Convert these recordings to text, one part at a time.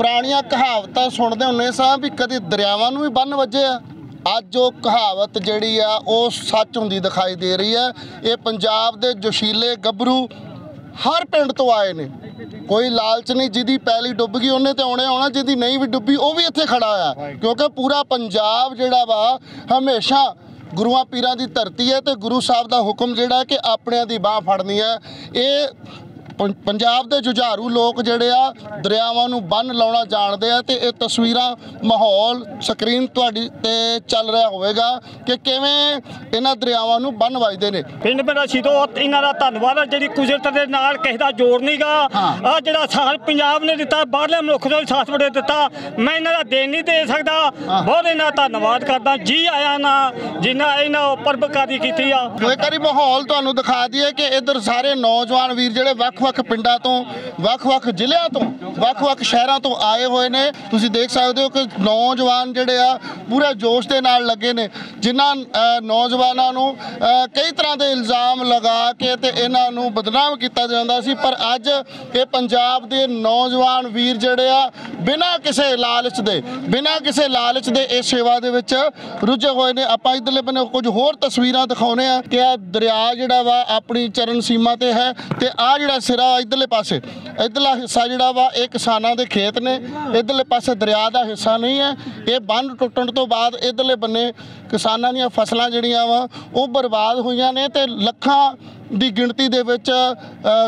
ਪੁਰਾਣੀਆਂ ਕਹਾਵਤਾਂ ਸੁਣਦੇ ਹੁੰਨੇ ਸਾਂ ਵੀ ਕਦੇ ਦਰਿਆਵਾਂ ਨੂੰ ਵੀ ਬੰਨ ਵੱਜੇ ਆ। ਅੱਜ ਉਹ ਕਹਾਵਤ ਜਿਹੜੀ ਆ, ਉਹ ਸੱਚ ਹੁੰਦੀ ਦਿਖਾਈ ਦੇ ਰਹੀ ਹੈ ਇਹ ਪੰਜਾਬ ਦੇ ਜੋਸ਼ੀਲੇ ਗੱਭਰੂ ਹਰ ਪਿੰਡ ਤੋਂ ਆਏ ਨੇ। ਕੋਈ ਲਾਲਚ ਨਹੀਂ ਜਿਹਦੀ ਪੈਲੀ ਡੁੱਬ ਗਈ, ਉਹਨੇ ਤੇ ਆਉਣੇ ਆਉਣਾ, ਜਿਹਦੀ ਨਹੀਂ ਵੀ ਡੁੱਬੀ, ਉਹ ਵੀ ਇੱਥੇ ਖੜਾ ਆ। ਕਿਉਂਕਿ ਪੂਰਾ ਪੰਜਾਬ ਜਿਹੜਾ ਵਾ, ਹਮੇਸ਼ਾ ਗੁਰੂਆਂ ਪੀਰਾਂ ਦੀ ਧਰਤੀ ਹੈ ਤੇ ਗੁਰੂ ਸਾਹਿਬ ਦਾ ਹੁਕਮ ਜਿਹੜਾ ਕਿ ਆਪਣਿਆਂ ਦੀ ਬਾਹ ਫੜਨੀ ਹੈ। ਇਹ ਪੰਜਾਬ ਦੇ ਜੁਝਾਰੂ ਲੋਕ ਜਿਹੜੇ ਆ ਦਰਿਆਵਾਂ ਨੂੰ ਬੰਨ ਲਾਉਣਾ ਜਾਣਦੇ ਆ ਤੇ ਇਹ ਤਸਵੀਰਾਂ ਮਾਹੌਲ ਸਕਰੀਨ ਤੁਹਾਡੀ ਤੇ ਚੱਲ ਰਿਹਾ ਹੋਵੇਗਾ ਕਿ ਕਿਵੇਂ ਇਹਨਾਂ ਦਰਿਆਵਾਂ ਨੂੰ ਬੰਨ ਵੱਜਦੇ ਨੇ। ਪਿੰਡ ਮੇਰਾ ਸਿੱਧੋ ਇਹਨਾਂ ਦਾ ਧੰਨਵਾਦ ਹੈ ਜਿਹੜੀ ਕੁਦਰਤ ਦੇ ਨਾਲ ਕਿਸੇ ਦਾ ਜੋੜ ਨਹੀਂਗਾ। ਆ ਜਿਹੜਾ ਸਾਥ ਪੰਜਾਬ ਨੇ ਦਿੱਤਾ ਬਾਹਰਲੇ ਮਨੁੱਖ ਦਾ ਸਾਥ ਬੜੇ ਦਿੱਤਾ। ਮੈਂ ਇਹਨਾਂ ਦਾ ਦੇਣ ਨਹੀਂ ਦੇ ਸਕਦਾ। ਬਹੁਤ ਇਹਨਾਂ ਦਾ ਧੰਨਵਾਦ ਕਰਦਾ। ਜੀ ਆਇਆਂ ਨਾ ਜਿਨ੍ਹਾਂ ਇਹਨਾਂ ਪਰਬਕਾਰੀ ਕੀਤੀ ਆ। ਕੋਈ ਕਰੀ ਮਾਹੌਲ ਤੁਹਾਨੂੰ ਦਿਖਾ ਦਈਏ ਕਿ ਇੱਧਰ ਸਾਰੇ ਨੌਜਵਾਨ ਵੀਰ ਜਿਹੜੇ ਵੱਖ-ਵੱਖ ਪਿੰਡਾਂ ਤੋਂ, ਵੱਖ-ਵੱਖ ਜ਼ਿਲ੍ਹਿਆਂ ਤੋਂ, ਵੱਖ-ਵੱਖ ਸ਼ਹਿਰਾਂ ਤੋਂ ਆਏ ਹੋਏ ਨੇ। ਤੁਸੀਂ ਦੇਖ ਸਕਦੇ ਹੋ ਕਿ ਨੌਜਵਾਨ ਜਿਹੜੇ ਆ, ਪੂਰੇ ਜੋਸ਼ ਦੇ ਨਾਲ ਲੱਗੇ ਨੇ। ਜਿਨ੍ਹਾਂ ਨੌਜਵਾਨਾਂ ਨੂੰ ਕਈ ਤਰ੍ਹਾਂ ਦੇ ਇਲਜ਼ਾਮ ਲਗਾ ਕੇ ਤੇ ਇਹਨਾਂ ਨੂੰ ਬਦਨਾਮ ਕੀਤਾ ਜਾਂਦਾ ਸੀ। ਪਰ ਅੱਜ ਇਹ ਪੰਜਾਬ ਦੇ ਨੌਜਵਾਨ ਵੀਰ ਜਿਹੜੇ ਆ, ਬਿਨਾਂ ਕਿਸੇ ਲਾਲਚ ਦੇ, ਬਿਨਾਂ ਕਿਸੇ ਲਾਲਚ ਦੇ ਇਸ ਸੇਵਾ ਦੇ ਵਿੱਚ ਰੁੱਝੇ ਹੋਏ ਨੇ। ਆਪਾਂ ਇਧਰਲੇ ਬੰਨੇ ਕੁਝ ਹੋਰ ਤਸਵੀਰਾਂ ਦਿਖਾਉਨੇ ਆ ਕਿ ਆ ਦਰਿਆ ਜਿਹੜਾ ਵਾ ਆਪਣੀ ਚਰਨ ਸੀਮਾ ਤੇ ਹੈ ਤੇ ਆ ਜਿਹੜਾ ਸਿਰ ਇਧਰਲੇ ਪਾਸੇ, ਇਧਰਲਾ ਹਿੱਸਾ ਜਿਹੜਾ ਵਾ, ਇਹ ਕਿਸਾਨਾਂ ਦੇ ਖੇਤ ਨੇ। ਇਧਰਲੇ ਪਾਸੇ ਦਰਿਆ ਦਾ ਹਿੱਸਾ ਨਹੀਂ ਹੈ। ਇਹ ਬੰਨ ਟੁੱਟਣ ਤੋਂ ਬਾਅਦ ਇਧਰਲੇ ਬੰਨੇ ਕਿਸਾਨਾਂ ਦੀਆਂ ਫਸਲਾਂ ਜਿਹੜੀਆਂ ਵਾ, ਉਹ ਬਰਬਾਦ ਹੋਈਆਂ ਨੇ ਤੇ ਲੱਖਾਂ ਦੀ ਗਿਣਤੀ ਦੇ ਵਿੱਚ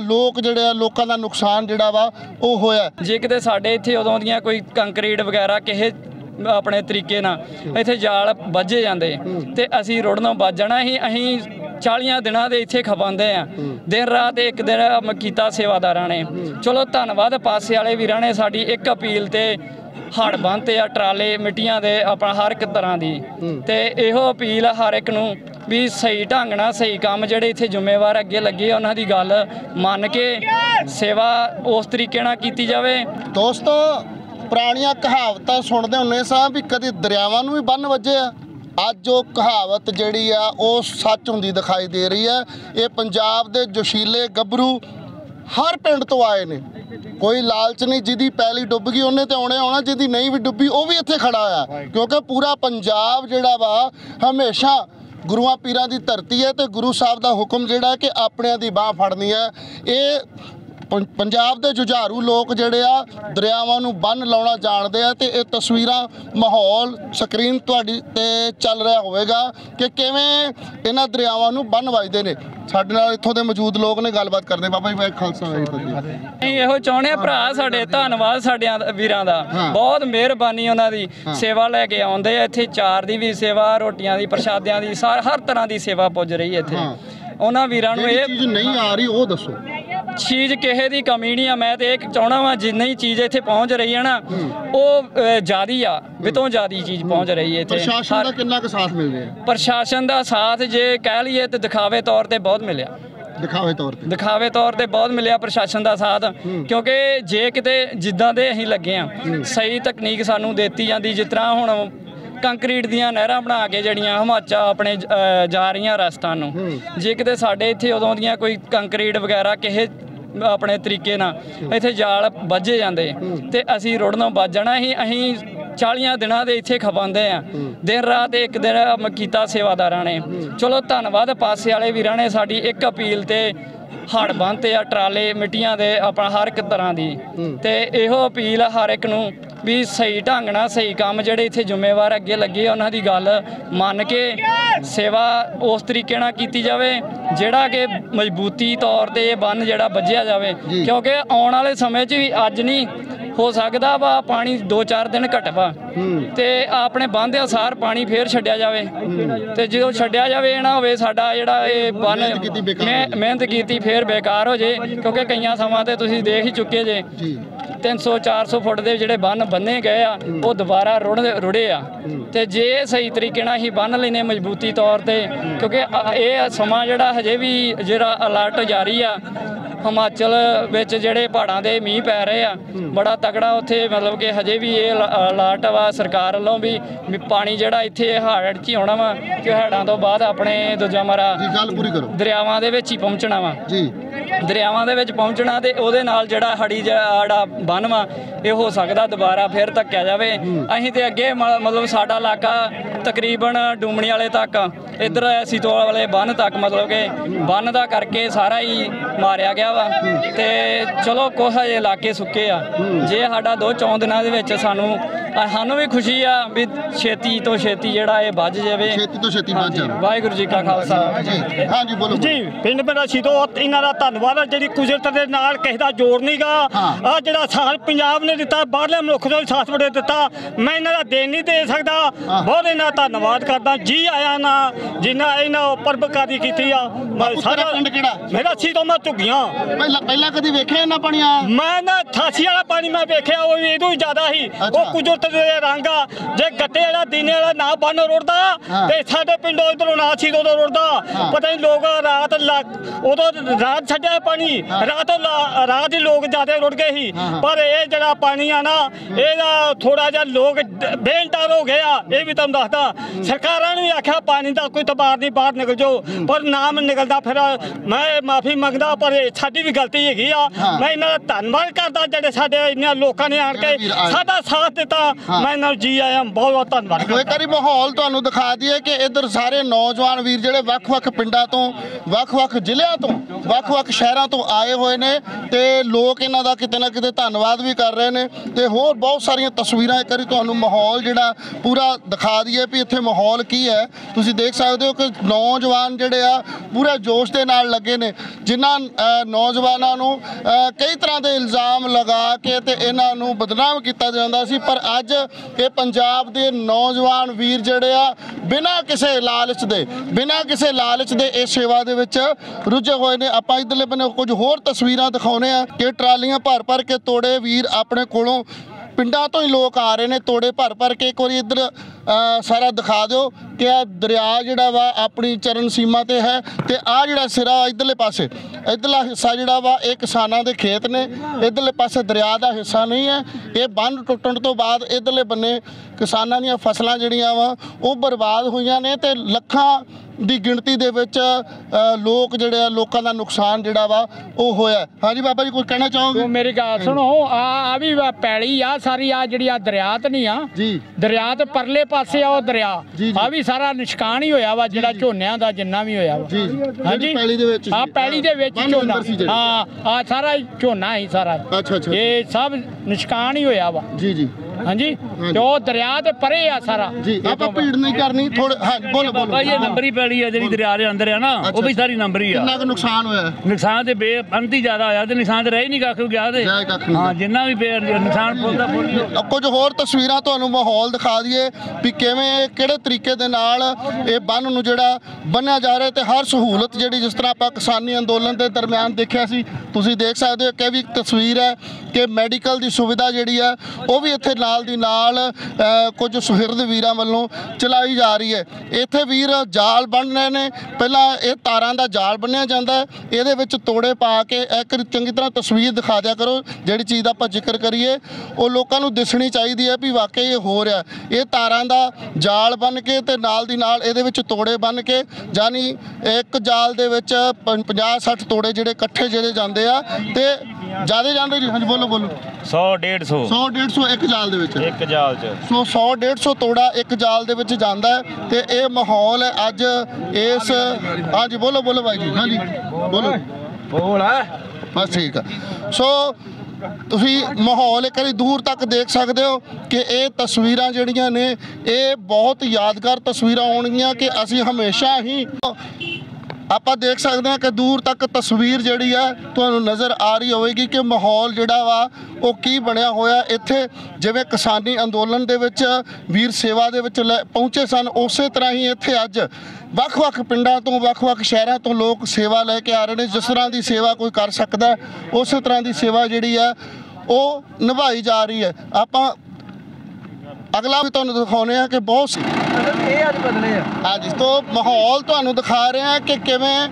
ਲੋਕ ਜਿਹੜੇ ਆ, ਲੋਕਾਂ ਦਾ ਨੁਕਸਾਨ ਜਿਹੜਾ ਵਾ, ਉਹ ਹੋਇਆ। ਜੇ ਕਿਤੇ ਸਾਡੇ ਇੱਥੇ ਉਦੋਂ ਦੀਆਂ ਕੋਈ ਕੰਕਰੀਟ ਵਗੈਰਾ, ਕਿਸੇ ਆਪਣੇ ਤਰੀਕੇ ਨਾਲ। ਇੱਥੇ ਜਾਲ ਵੱਜੇ ਜਾਂਦੇ। ਤੇ ਅਸੀਂ ਰੁੜਨੋਂ ਬਚ ਜਾਣਾ ਸੀ। ਅਸੀਂ 40 ਦਿਨਾਂ ਦੇ ਇੱਥੇ ਖਪਾਉਂਦੇ ਆ ਦਿਨ ਰਾਤ ਇੱਕ ਦਿਨ ਕੀਤਾ ਸੇਵਾਦਾਰਾਂ ਨੇ। ਚਲੋ ਧੰਨਵਾਦ। ਪਾਸੇ ਵਾਲੇ ਵੀਰਾਂ ਨੇ ਸਾਡੀ ਇੱਕ ਅਪੀਲ ਤੇ ਹੜ ਬੰਨ੍ਹ ਤੇ ਆ, ਟਰਾਲੇ, ਮਿੱਟੀਆਂ ਦੇ ਆਪਣਾ ਹਰ ਇੱਕ ਤਰ੍ਹਾਂ ਦੀ। ਤੇ ਇਹੋ ਅਪੀਲ ਆ ਹਰ ਇੱਕ ਨੂੰ ਵੀ ਸਹੀ ਢੰਗ ਨਾਲ ਸਹੀ ਕੰਮ ਜਿਹੜੇ ਇੱਥੇ ਜ਼ਿੰਮੇਵਾਰ ਅੱਗੇ ਲੱਗੇ ਉਹਨਾਂ ਦੀ ਗੱਲ ਮੰਨ ਕੇ ਸੇਵਾ ਉਸ ਤਰੀਕੇ ਨਾਲ ਕੀਤੀ ਜਾਵੇ। ਦੋਸਤੋ ਪੁਰਾਣੀਆਂ ਕਹਾਵਤਾਂ ਸੁਣਦੇ ਹੁੰਨੇ ਸਾਂ ਵੀ ਕਦੇ ਦਰਿਆਵਾਂ ਨੂੰ ਵੀ ਬੰਨ ਵੱਜੇ ਆ। ਅੱਜ ਉਹ ਕਹਾਵਤ ਜਿਹੜੀ ਆ, ਉਹ ਸੱਚ ਹੁੰਦੀ ਦਿਖਾਈ ਦੇ ਰਹੀ ਹੈ ਇਹ ਪੰਜਾਬ ਦੇ ਜੋਸ਼ੀਲੇ ਗੱਭਰੂ ਹਰ ਪਿੰਡ ਤੋਂ ਆਏ ਨੇ। ਕੋਈ ਲਾਲਚ ਨਹੀਂ ਜਿਹਦੀ ਪੈਲੀ ਡੁੱਬ ਗਈ, ਉਹਨੇ ਤੇ ਆਉਣੇ ਆਉਣਾ, ਜਿਹਦੀ ਨਹੀਂ ਵੀ ਡੁੱਬੀ, ਉਹ ਵੀ ਇੱਥੇ ਖੜਾ ਆ। ਕਿਉਂਕਿ ਪੂਰਾ ਪੰਜਾਬ ਜਿਹੜਾ ਵਾ, ਹਮੇਸ਼ਾ ਗੁਰੂਆਂ ਪੀਰਾਂ ਦੀ ਧਰਤੀ ਹੈ ਤੇ ਗੁਰੂ ਸਾਹਿਬ ਦਾ ਹੁਕਮ ਜਿਹੜਾ ਕਿ ਆਪਣਿਆਂ ਦੀ ਬਾਹ ਫੜਨੀ ਹੈ। ਇਹ ਪੰਜਾਬ ਦੇ ਜੁਝਾਰੂ ਲੋਕ ਜਿਹੜੇ ਆ ਦਰਿਆਵਾਂ ਨੂੰ ਬੰਨ ਲਾਉਣਾ ਜਾਣਦੇ ਆ ਤੇ ਇਹ ਤਸਵੀਰਾਂ ਮਾਹੌਲ ਸਕਰੀਨ ਤੁਹਾਡੀ ਤੇ ਚੱਲ ਰਿਹਾ ਹੋਵੇਗਾ ਕਿ ਕਿਵੇਂ ਇਹਨਾਂ ਦਰਿਆਵਾਂ ਨੂੰ ਬੰਨ ਵੱਜਦੇ ਨੇ। ਸਾਡੇ ਨਾਲ ਇੱਥੋਂ ਦੇ ਮੌਜੂਦ ਲੋਕ ਨੇ ਗੱਲਬਾਤ ਕਰਦੇ ਬਾਬਾ ਜੀ ਵਾਹਿਗੁਰੂ ਖਾਲਸਾ ਵਾਹਿਗੁਰੂ ਫਤਿਹ। ਅਸੀਂ ਇਹੋ ਚਾਹੁੰਦੇ ਆ ਭਰਾ ਸਾਡੇ ਧੰਨਵਾਦ ਸਾਡਿਆਂ ਵੀਰਾਂ ਦਾ। ਬਹੁਤ ਮਿਹਰਬਾਨੀ ਉਹਨਾਂ ਦੀ ਸੇਵਾ ਲੈ ਕੇ ਆਉਂਦੇ ਆ। ਇੱਥੇ ਚਾਰ ਦੀ ਵੀ ਸੇਵਾ ਰੋਟੀਆਂ ਦੀ ਪ੍ਰਸ਼ਾਦਿਆਂ ਦੀ ਸਾਰ ਹਰ ਤਰ੍ਹਾਂ ਦੀ ਸੇਵਾ ਪੁੱਜ ਰਹੀ ਹੈ ਇੱਥੇ। ਉਹਨਾਂ ਵੀਰਾਂ ਨੂੰ ਇਹ ਚੀਜ਼ ਨਹੀਂ ਆ ਰਹੀ ਉਹ ਦੱਸੋ। ਚੀਜ਼ ਕਿਸੇ ਦੀ ਕਮੀ ਨਹੀਂ ਆ ਮੈਂ ਤੇ ਇਹ ਚਾਹਣਾ ਵਾਂ ਜਿੰਨੀ ਚੀਜ਼ ਇੱਥੇ ਪਹੁੰਚ ਰਹੀ ਹੈ ਨਾ ਉਹ ਜ਼ਿਆਦੀ ਆ ਵਿਤੋਂ ਜ਼ਿਆਦੀ ਚੀਜ਼ ਪਹੁੰਚ ਰਹੀ ਹੈ ਇੱਥੇ। ਪ੍ਰਸ਼ਾਸਨ ਦਾ ਕਿੰਨਾ ਕੁ ਸਾਥ ਮਿਲ ਰਿਹਾ? ਪ੍ਰਸ਼ਾਸਨ ਦਾ ਸਾਥ ਜੇ ਕਹਿ ਲਈਏ ਤੇ ਦਿਖਾਵੇ ਤੌਰ ਤੇ ਬਹੁਤ ਮਿਲਿਆ। ਦਿਖਾਵੇ ਤੌਰ ਤੇ? ਦਿਖਾਵੇ ਤੌਰ ਤੇ ਬਹੁਤ ਮਿਲਿਆ ਪ੍ਰਸ਼ਾਸਨ ਦਾ ਸਾਥ ਕਿਉਂਕਿ ਜੇ ਕਿਤੇ ਜਿੱਦਾਂ ਦੇ ਅਸੀਂ ਲੱਗੇ ਆ ਸਹੀ ਤਕਨੀਕ ਸਾਨੂੰ ਦਿੱਤੀ ਜਾਂਦੀ ਜਿਸ ਤਰ੍ਹਾਂ ਹੁਣ ਕੰਕਰੀਟ ਦੀਆਂ ਨਹਿਰਾਂ ਬਣਾ ਕੇ ਜਿਹੜੀਆਂ ਹਿਮਾਚਲ ਆਪਣੇ ਜਾ ਰਹੀਆਂ ਰਾਜਸਥਾਨ ਨੂੰ। ਜੇ ਕਿਤੇ ਸਾਡੇ ਇੱਥੇ ਉਦੋਂ ਦੀਆਂ ਕੋਈ ਕੰਕਰੀਟ ਵਗੈਰਾ ਕਿਸੇ ਆਪਣੇ ਤਰੀਕੇ ਨਾਲ ਇੱਥੇ ਜਾਲ ਵੱਜੇ ਜਾਂਦੇ। ਤੇ ਅਸੀਂ ਰੁੜਨੋਂ ਬਚ ਜਾਣਾ ਸੀ ਅਸੀਂ 40 ਦਿਨਾਂ ਦੇ ਇੱਥੇ ਖਪਾਉਂਦੇ ਆ। ਦਿਨ ਰਾਤ ਇੱਕ ਦਿਨ ਕੀਤਾ ਸੇਵਾਦਾਰਾਂ ਨੇ। ਚਲੋ ਧੰਨਵਾਦ ਪਾਸੇ ਵਾਲੇ ਵੀਰਾਂ ਨੇ ਸਾਡੀ ਇੱਕ ਅਪੀਲ ਤੇ ਹੜ ਬੰਨ੍ਹ ਤੇ ਆ ਟਰਾਲੇ ਮਿੱਟੀਆਂ ਦੇ ਆਪਣਾ ਹਰ ਇੱਕ ਤਰ੍ਹਾਂ ਦੀ। ਤੇ ਇਹੋ ਅਪੀਲ ਹਰ ਇੱਕ ਨੂੰ ਵੀ ਸਹੀ ਢੰਗ ਨਾਲ ਸਹੀ ਕੰਮ ਜਿਹੜੇ ਇੱਥੇ ਜ਼ਿੰਮੇਵਾਰ ਅੱਗੇ ਲੱਗੇ ਉਹਨਾਂ ਦੀ ਗੱਲ ਮੰਨ ਕੇ ਸੇਵਾ ਉਸ ਤਰੀਕੇ ਨਾਲ ਕੀਤੀ ਜਾਵੇ ਜਿਹੜਾ ਕਿ ਮਜ਼ਬੂਤੀ ਤੌਰ ਤੇ ਇਹ ਬੰਨ ਜਿਹੜਾ ਵੱਜਿਆ ਜਾਵੇ। ਕਿਉਂਕਿ ਆਉਣ ਵਾਲੇ ਸਮੇਂ 'ਚ ਵੀ ਅੱਜ ਨਹੀਂ ਹੋ ਸਕਦਾ ਵਾ ਪਾਣੀ 2-4 ਦਿਨ ਘਟਵਾ। ਤੇ ਆਪਣੇ ਬੰਦ ਅਸਾਰ ਪਾਣੀ ਫੇਰ ਛੱਡਿਆ ਜਾਵੇ। ਤੇ ਜਦੋਂ ਛੱਡਿਆ ਜਾਵੇ ਇਹ ਨਾ ਹੋਵੇ ਸਾਡਾ ਜਿਹੜਾ ਇਹ ਬੰਨ ਮਿਹਨਤ ਕੀਤੀ ਫੇਰ ਬੇਕਾਰ ਹੋ ਜੇ। ਕਿਉਂਕਿ ਕਈਆਂ ਸਮਾਂ ਤੇ ਤੁਸੀਂ ਦੇਖ ਹੀ ਚੁੱਕੇ ਜੀ। 300 400 ਫੁੱਟ ਦੇ ਜਿਹੜੇ ਬੰਨ ਬੰਨੇ ਗਏ ਆ ਉਹ ਦੁਬਾਰਾ ਰੁੜ ਰੁੜੇ ਆ। ਤੇ ਜੇ ਸਹੀ ਤਰੀਕੇ ਨਾਲ ਹੀ ਬੰਨ ਲੈਨੇ ਮਜ਼ਬੂਤੀ ਤੌਰ ਤੇ ਕਿਉਂਕਿ ਇਹ ਸਮਾਂ ਜਿਹੜਾ ਹਜੇ ਵੀ ਜਿਹੜਾ ਅਲਰਟ ਜਾਰੀ ਆ ਹਿਮਾਚਲ ਵਿੱਚ ਜਿਹੜੇ ਪਹਾੜਾਂ ਦੇ ਮੀਂਹ ਪੈ ਰਹੇ ਆ ਬੜਾ ਤਕੜਾ ਉੱਥੇ ਮਤਲਬ ਕਿ ਹਜੇ ਵੀ ਇਹ ਅਲ- ਅਲਰਟ ਵਾ ਸਰਕਾਰ ਵੱਲੋਂ ਵੀ ਪਾਣੀ ਜਿਹੜਾ ਇੱਥੇ ਹੜ੍ਹ 'ਚ ਹੀ ਆਉਣਾ ਵਾ ਕਿ ਹੜ੍ਹਾਂ ਤੋਂ ਬਾਅਦ ਆਪਣੇ ਦੂਜਾ ਮਾਰਾ ਜੀ ਗੱਲ ਪੂਰੀ ਕਰੋ। ਦਰਿਆਵਾਂ ਦੇ ਵਿੱਚ ਹੀ ਪਹੁੰਚਣਾ ਵਾ। ਜੀ। ਦਰਿਆਵਾਂ ਦੇ ਵਿੱਚ ਪਹੁੰਚਣਾ ਤੇ ਉਹਦੇ ਨਾਲ ਜਿਹੜਾ ਹੜੀ ਜਿਹੜਾ ਬੰਨ ਵਾ ਇਹ ਹੋ ਸਕਦਾ ਦੁਬਾਰਾ ਫਿਰ ਧੱਕਿਆ ਜਾਵੇ। ਅਸੀਂ ਤੇ ਅੱਗੇ ਮ- ਮਤਲਬ ਸਾਡਾ ਇਲਾਕਾ ਤਕਰੀਬਨ ਡੂਮਣੀ ਵਾਲੇ ਤੱਕ, ਇਧਰ ਸੀਤੋਲ ਵਾਲੇ ਬੰਨ ਤੱਕ ਮਤਲਬ ਕਿ ਬੰਨ ਦਾ ਕਰਕੇ ਸਾਰਾ ਹੀ ਮਾਰਿਆ ਗਿਆ ਵਾ। ਤੇ ਚਲੋ ਕੁਛ ਹਜੇ ਇਲਾਕੇ ਸੁੱਕੇ ਆ। ਜੇ ਸਾਡਾ ਦੋ ਚੌਂ ਦਿਨਾਂ ਦੇ ਵਿੱਚ ਸਾਨੂੰ ਅ, ਸਾਨੂੰ ਵੀ ਖੁਸ਼ੀ ਆ ਵੀ ਛੇਤੀ ਤੋਂ ਛੇਤੀ ਜਿਹੜਾ ਇਹ ਵੱਜ ਜਾਵੇ। ਛੇਤੀ ਤੋਂ ਛੇਤੀ ਪਹੁੰਚ ਜਾਓ ਵਾਹਿਗੁਰੂ ਜੀ ਕਾ ਖਾਲਸਾ। ਜੀ ਹਾਂਜੀ ਬੋਲੋ ਜੀ ਪਿੰਡ ਮੇਰਾ ਸ਼ੀਦੋ ਇਹਨਾਂ ਦਾ ਧੰਨਵਾਦ ਹੈ ਜਿਹੜੀ ਕੁਦਰਤ ਦੇ ਨਾਲ ਕਿਸੇ ਦਾ ਜੋੜ ਨਹੀਂਗਾ ਹਾਂ। ਆ ਜਿਹੜਾ ਸਾਥ ਪੰਜਾਬ ਨੇ ਦਿੱਤਾ ਬਾਹਰਲੇ ਮੁਲਕ ਤੋਂ ਵੀ ਸਾਥ ਬੜੇ ਦਿੱਤਾ। ਮੈਂ ਇਹਨਾਂ ਦਾ ਦੇਣ ਨਹੀਂ ਦੇ ਸਕਦਾ। ਬਹੁਤ ਇਹਨਾਂ ਦਾ ਧੰਨਵਾਦ ਕਰਦਾ। ਜੀ ਆਇਆਂ ਨਾ ਜਿਨ੍ਹਾਂ ਇਹਨਾਂ ਪਰਬਕਾਰੀ ਕੀਤੀ ਆ। ਤੇਰਾ ਪਿੰਡ ਕਿਹੜਾ? ਮੇਰਾ ਸ਼ੀਦੋ ਮੈਂ ਝੁੱਗੀਆਂ। ਪਹਿਲਾਂ ਪਹਿਲਾਂ ਕਦੀ ਵੇਖਿਆ ਇਹਨਾਂ ਪਾਣੀ ਆ ਮੈਂ ਨਾ 88 ਵਾਲਾ ਪਾਣੀ ਮੈਂ ਵੇਖਿਆ ਉਹ ਵੀ ਇਹਦੋਂ ਹੀ ਜ਼ਿਆਦਾ ਸੀ ਅੱਛਾ। ਉਹ ਕੁਦਰਤ ਦੇ ਰੰਗ ਆ ਜੇ ਗੱਟੇ ਵਾਲਾ ਦੀਨੇ ਵਾਲਾ ਨਾ ਬੰਨ ਰੁੜਦਾ। ਤੇ ਸਾਡੇ ਪਿੰਡੋਂ ਇਧਰੋਂ ਨਾ ਸੀ ਉਦੋਂ ਰੁੜਦਾ। ਪਤਾ ਨਹੀਂ ਲੋਕ ਰਾਤ ਉਦੋਂ ਰਾਤ ਛੱਡਿਆ ਪਾਣੀ ਰਾਤ ਰਾਤ ਹੀ ਲੋਕ ਜ਼ਿਆਦਾ ਰੁੜ ਗਏ ਸੀ। ਪਰ ਇਹ ਜਿਹੜਾ ਪਾਣੀ ਆ ਨਾ ਇਹਦਾ ਥੋੜਾ ਜਿਹਾ ਲੋਕ ਬੇਨਤਾਰ ਹੋ ਗਏ ਆ ਇਹ ਵੀ ਤੁਹਾਨੂੰ ਦੱਸਦਾ ਸਰਕਾਰਾਂ ਨੇ ਵੀ ਆਖਿਆ ਪਾਣੀ ਦਾ ਕੋਈ ਤਬਾਰ ਨਹੀਂ ਬਾਹਰ ਨਿਕਲ ਜਾਓ ਪਰ ਨਾਮ ਨਿਕਲਦਾ ਫਿਰ ਮੈਂ ਮਾਫੀ ਮੰਗਦਾ ਪਰ ਸਾਡੀ ਵੀ ਗਲਤੀ ਹੈਗੀ ਆ। ਮੈਂ ਇਹਨਾਂ ਦਾ ਧੰਨਵਾਦ ਕਰਦਾ ਜਿਹੜੇ ਸਾਡੇ ਇੰਨੇ ਲੋਕਾਂ ਨੇ ਆਣ ਕੇ। ਸਾਡਾ ਸਾਥ ਦਿੱਤਾ ਹਾਂ। ਮੈਂ ਇਹਨਾਂ ਨੂੰ ਜੀ ਆਇਆ ਬਹੁਤ ਬਹੁਤ ਧੰਨਵਾਦ ਇੱਕ ਕਰਦਾ ਵਾਰੀ ਮਾਹੌਲ ਤੁਹਾਨੂੰ ਦਿਖਾ ਦਈਏ ਕਿ ਇੱਧਰ ਸਾਰੇ ਨੌਜਵਾਨ ਵੀਰ ਜਿਹੜੇ ਵੱਖ-ਵੱਖ ਪਿੰਡਾਂ ਤੋਂ ਵੱਖ-ਵੱਖ ਜ਼ਿਲ੍ਹਿਆਂ ਤੋਂ ਵੱਖ-ਵੱਖ ਸ਼ਹਿਰਾਂ ਤੋਂ ਆਏ ਹੋਏ ਨੇ ਤੇ ਲੋਕ ਇਹਨਾਂ ਦਾ ਕਿਤੇ ਨਾ ਕਿਤੇ ਧੰਨਵਾਦ ਵੀ ਕਰ ਰਹੇ ਨੇ ਤੇ ਹੋਰ ਬਹੁਤ ਸਾਰੀਆਂ ਤਸਵੀਰਾਂ ਇੱਕ ਵਾਰੀ ਤੁਹਾਨੂੰ ਮਾਹੌਲ ਜਿਹੜਾ ਪੂਰਾ ਦਿਖਾ ਦਈਏ ਵੀ ਇੱਥੇ ਮਾਹੌਲ ਕੀ ਹੈ ਤੁਸੀਂ ਦੇਖ ਸਕਦੇ ਹੋ ਕਿ ਨੌਜਵਾਨ ਜਿਹੜੇ ਆ ਪੂਰੇ ਜੋਸ਼ ਦੇ ਨਾਲ ਲੱਗੇ ਨੇ ਜਿਨ੍ਹਾਂ ਨੌਜਵਾਨਾਂ ਨੂੰ ਕਈ ਤਰ੍ਹਾਂ ਦੇ ਇਲਜ਼ਾਮ ਲਗਾ ਕੇ ਤੇ ਇਹਨਾਂ ਨੂੰ ਬਦਨਾਮ ਕੀਤਾ ਜਾਂਦਾ ਸੀ ਪਰ ਅੱਜ ਅੱਜ ਇਹ ਪੰਜਾਬ ਦੇ ਨੌਜਵਾਨ ਵੀਰ ਜਿਹੜੇ ਆ, ਬਿਨਾਂ ਕਿਸੇ ਲਾਲਚ ਦੇ, ਬਿਨਾਂ ਕਿਸੇ ਲਾਲਚ ਦੇ ਇਸ ਸੇਵਾ ਦੇ ਵਿੱਚ ਰੁੱਝੇ ਹੋਏ ਨੇ। ਆਪਾਂ ਇਧਰਲੇ ਬੰਨੇ ਕੁਝ ਹੋਰ ਤਸਵੀਰਾਂ ਦਿਖਾਉਨੇ ਆ ਕਿ ਟਰਾਲੀਆਂ ਭਰ ਭਰ ਕੇ ਤੋੜੇ ਵੀਰ ਆਪਣੇ ਕੋਲੋਂ ਪਿੰਡਾਂ ਤੋਂ ਹੀ ਲੋਕ ਆ ਰਹੇ ਨੇ, ਤੋੜੇ ਭਰ ਭਰ ਕੇ ਇੱਕ ਵਾਰੀ ਇੱਧਰ ਸਾਰਾ ਦਿਖਾ ਦਿਓ ਕਿ ਆ ਦਰਿਆ ਜਿਹੜਾ ਵਾ ਆਪਣੀ ਚਰਨ ਸੀਮਾ ਤੇ ਹੈ ਤੇ ਆ ਜਿਹੜਾ ਸਿਰਾ ਇਧਰਲੇ ਪਾਸੇ, ਇਧਰਲਾ ਹਿੱਸਾ ਜਿਹੜਾ ਵਾ ਇਹ ਕਿਸਾਨਾਂ ਦੇ ਖੇਤ ਨੇ, ਇਧਰਲੇ ਪਾਸੇ ਦਰਿਆ ਦਾ ਹਿੱਸਾ ਨਹੀਂ ਹੈ, ਇਹ ਬੰਨ ਟੁੱਟਣ ਤੋਂ ਬਾਅਦ ਇਧਰਲੇ ਬੰਨੇ ਕਿਸਾਨਾਂ ਦੀਆਂ ਫਸਲਾਂ ਜਿਹੜੀਆਂ ਵਾ ਉਹ ਬਰਬਾਦ ਹੋਈਆਂ ਨੇ ਤੇ ਲੱਖਾਂ ਦੀ ਗਿਣਤੀ ਦੇ ਵਿੱਚ ਲੋਕ ਜਿਹੜੇ ਆ ਲੋਕਾਂ ਦਾ ਨੁਕਸਾਨ ਜਿਹੜਾ ਵਾ ਉਹ ਹੋਇਆ ਹਾਂਜੀ ਬਾਬਾ ਜੀ ਕੁਝ ਕਹਿਣਾ ਚਾਹੋਗੇ? ਮੇਰੀ ਗੱਲ ਸੁਣੋ ਆ ਆ ਵੀ ਪੈਲੀ ਆ ਸਾਰੀ ਆ ਜਿਹੜੀ ਆ ਦਰਿਆ ਤੇ ਨਹੀਂ ਆ। ਜੀ। ਦਰਿਆ ਤੇ ਪਰਲੇ ਪਾਸੇ ਆ ਉਹ ਦਰਿਆ। ਆ ਵੀ ਸਾਰਾ ਨਿਸ਼ਕਾਨ ਹੀ ਹੋਇਆ ਵਾ ਜਿਹੜਾ ਝੋਨਿਆਂ ਦਾ ਜਿੰਨਾ ਵੀ ਹੋਇਆ ਵਾ। ਜੀ ਜਿਹੜੀ ਪੈਲੀ ਦੇ ਵਿੱਚ ਆ। ਪੈਲੀ ਦੇ ਵਿੱਚ ਝੋਨਾ। ਹਾਂ ਆ ਸਾਰਾ ਝੋਨਾ ਹੀ ਸਾਰਾ। ਅੱਛਾ ਅੱਛਾ ਇਹ ਸਭ ਨਿਸ਼ਕਾਨ ਹੀ ਹੋਇਆ ਵਾ। ਜੀ ਜੀ। ਹਾਂਜੀ? ਤੇ ਉਹ ਦਰਿਆ ਤੇ ਪਰੇ ਆ ਸਾਰਾ। ਜੀ ਆਪਾਂ ਭੀੜ ਨਹੀਂ ਕਰਨੀ ਥੋੜੇ ਹਾਂ ਬੋਲੋ ਬੋਲੋ। ਬਾਬਾ ਇਹ ਨੰਬਰ ਪੈਲੀ ਆ ਜਿਹੜੀ ਦਰਿਆ ਦੇ ਅੰਦਰ ਆ ਨਾ ਉਹ ਵੀ ਸਾਰੀ ਨੰਬਰ ਆ। ਕਿੰਨਾ ਕੁ ਨੁਕਸਾਨ ਹੋਇਆ? ਨੁਕਸਾਨ ਤੇ ਬੇਅੰਤੀ ਜ਼ਿਆਦਾ ਹੋਇਆ ਤੇ ਨੁਕਸਾਨ ਤੇ ਰਹਿ ਨਹੀਂ ਕੱਖ ਗਿਆ ਤੇ। ਹਾਂ। ਜਿੰਨਾ ਵੀ ਬੇ- ਨੁਕਸਾਨ ਪੁੱਲਦਾ ਪੁੱਲ ਕੁਝ ਹੋਰ ਤਸਵੀਰਾਂ ਤੁਹਾਨੂੰ ਮਾਹੌਲ ਦਿਖਾ ਦਈਏ ਵੀ ਕਿਵੇਂ ਕਿਹੜੇ ਤਰੀਕੇ ਦੇ ਨਾਲ ਇਹ ਬੰਨ ਨੂੰ ਜਿਹੜਾ ਬੰਨਿਆ ਜਾ ਰਿਹਾ ਤੇ ਹਰ ਸਹੂਲਤ ਜਿਹੜੀ ਜਿਸ ਤਰ੍ਹਾਂ ਆਪਾਂ ਕਿਸਾਨੀ ਅੰਦੋਲਨ ਦੇ ਦਰਮਿਆਨ ਦੇਖਿਆ ਸੀ ਤੁਸੀਂ ਦੇਖ ਸਕਦੇ ਹੋ ਕਿ ਇਹ ਵੀ ਤਸਵੀਰ ਹੈ ਕਿ ਮੈਡੀਕਲ ਦੀ ਸੁਵਿਧਾ ਜਿਹੜੀ ਹੈ, ਉਹ ਵੀ ਇੱਥੇ ਨਾਲ ਦੀ ਨਾਲ ਕੁਝ ਸੁਹਿਰਦ ਵੀਰਾਂ ਵੱਲੋਂ ਚਲਾਈ ਜਾ ਰਹੀ ਹੈ। ਇੱਥੇ ਵੀਰ ਜਾਲ ਬਣ ਰਹੇ ਨੇ। ਪਹਿਲਾਂ ਇਹ ਤਾਰਾਂ ਦਾ ਜਾਲ ਬੰਨਿਆ ਜਾਂਦਾ ਹੈ। ਇਹਦੇ ਵਿੱਚ ਤੋੜੇ ਪਾ ਕੇ ਇੱਕ ਚੰਗੀ ਤਰ੍ਹਾਂ ਤਸਵੀਰ ਦਿਖਾ ਦਿਆ ਕਰੋ, ਜਿਹੜੀ ਚੀਜ਼ ਦਾ ਆਪਾਂ ਜ਼ਿਕਰ ਕਰੀਏ। ਉਹ ਲੋਕਾਂ ਨੂੰ ਦਿਸਣੀ ਚਾਹੀਦੀ ਹੈ ਵੀ ਵਾਕਈ ਇਹ ਹੋ ਰਿਹਾ ਇਹ ਤਾਰਾਂ ਦਾ ਜਾਲ ਬੰਨ ਕੇ ਤੇ ਨਾਲ ਦੀ ਨਾਲ ਇਹਦੇ ਵਿੱਚ ਤੋੜੇ ਬੰਨ ਕੇ, ਯਾਨੀ ਇੱਕ ਜਾਲ ਦੇ ਵਿੱਚ 50 60 ਤੋੜੇ ਜਿਹੜੇ ਇਕੱਠੇ ਜਿਹੜੇ ਜਾਂਦੇ ਆ ਤੇ ਜ਼ਿਆਦਾ ਜਾਂਦੇ ਜੀ ਹਾਂਜੀ ਬੋਲੋ ਬੋਲੋ। 100 150 100 150 ਇੱਕ ਜਾਲ ਦੇ ਵਿੱਚ। ਇੱਕ ਜਾਲ ਚ। ਸੋ 100 150 ਤੋੜਾ ਇੱਕ ਜਾਲ ਦੇ ਵਿੱਚ ਜਾਂਦਾ ਤੇ ਇਹ ਮਾਹੌਲ ਹੈ ਅੱਜ ਇਸ ਹਾਂਜੀ ਬੋਲੋ ਬੋਲੋ ਭਾਈ ਜੀ ਹਾਂਜੀ ਬੋਲੋ। ਬੋਲ ਬਸ ਠੀਕ ਆ। ਸੋ ਤੁਸੀਂ ਮਾਹੌਲ ਇੱਕ ਵਾਰੀ ਦੂਰ ਤੱਕ ਦੇਖ ਸਕਦੇ ਹੋ ਕਿ ਇਹ ਤਸਵੀਰਾਂ ਜਿਹੜੀਆਂ ਨੇ ਇਹ ਬਹੁਤ ਯਾਦਗਾਰ ਤਸਵੀਰਾਂ ਹੋਣਗੀਆਂ ਕਿ ਅਸੀਂ ਹਮੇਸ਼ਾ ਹੀ ਆਪਾਂ ਦੇਖ ਸਕਦੇ ਹਾਂ ਕਿ ਦੂਰ ਤੱਕ ਤਸਵੀਰ ਜਿਹੜੀ ਹੈ ਤੁਹਾਨੂੰ ਨਜ਼ਰ ਆ ਰਹੀ ਹੋਵੇਗੀ ਕਿ ਮਾਹੌਲ ਜਿਹੜਾ ਵਾ, ਉਹ ਕੀ ਬਣਿਆ ਹੋਇਆ ਇੱਥੇ ਜਿਵੇਂ ਕਿਸਾਨੀ ਅੰਦੋਲਨ ਦੇ ਵਿੱਚ ਵੀਰ ਸੇਵਾ ਦੇ ਵਿੱਚ ਲੈ- ਪਹੁੰਚੇ ਸਨ, ਉਸੇ ਤਰ੍ਹਾਂ ਹੀ ਇੱਥੇ ਅੱਜ ਵੱਖ-ਵੱਖ ਪਿੰਡਾਂ ਤੋਂ, ਵੱਖ-ਵੱਖ ਸ਼ਹਿਰਾਂ ਤੋਂ ਲੋਕ ਸੇਵਾ ਲੈ ਕੇ ਆ ਰਹੇ ਨੇ। ਜਿਸ ਤਰ੍ਹਾਂ ਦੀ ਸੇਵਾ ਕੋਈ ਕਰ ਸਕਦਾ, ਉਸੇ ਤਰ੍ਹਾਂ ਦੀ ਸੇਵਾ ਜਿਹੜੀ ਹੈ ਉਹ ਨਿਭਾਈ ਜਾ ਰਹੀ ਹੈ। ਆਪਾਂ ਅਗਲਾ ਵੀ ਤੁਹਾਨੂੰ ਦਿਖਾਉਨੇ ਆ ਕਿ ਬਹੁਤ ਸੀ। ਇਹ ਅੱਜ ਬਦਲੇ ਆ। ਹਾਂਜੀ ਤੋਂ ਮਾਹੌਲ ਤੁਹਾਨੂੰ ਦਿਖਾ ਰਹੇ ਹਾਂ ਕਿ ਕਿਵੇਂ